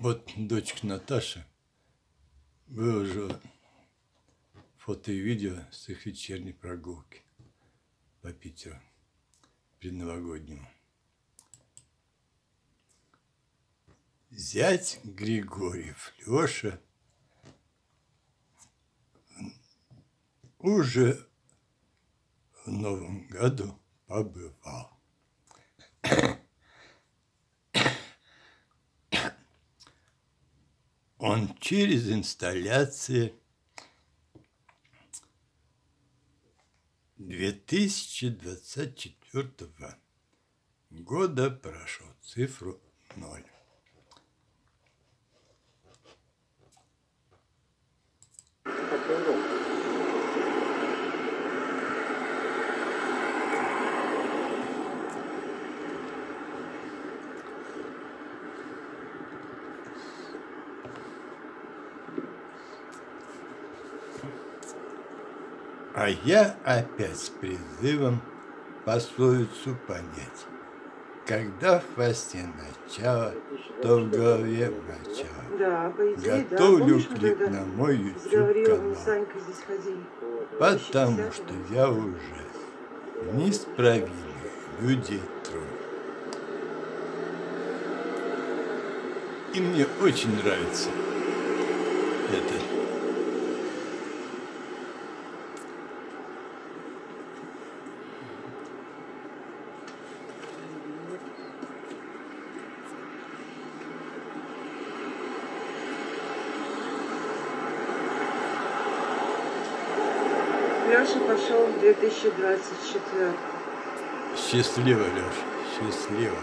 Вот дочка Наташа выложила фото и видео с их вечерней прогулки по Питеру предновогоднему. Зять Григорьев, Леша, уже в Новом году побывал. Он через инсталляции 2024 года прошел цифру ноль. А я опять с призывом пословицу понять. Когда в хвосте начало, то в голове начало. Да, по идее, Готовлю да. Клип на мой с YouTube Гавриловым и канал. Санькой здесь ходили? Потому 2010-го. что я уже неисправимый людей тролль. И мне очень нравится это. Леша пошел в 2024. Счастливо, Леша, счастливо.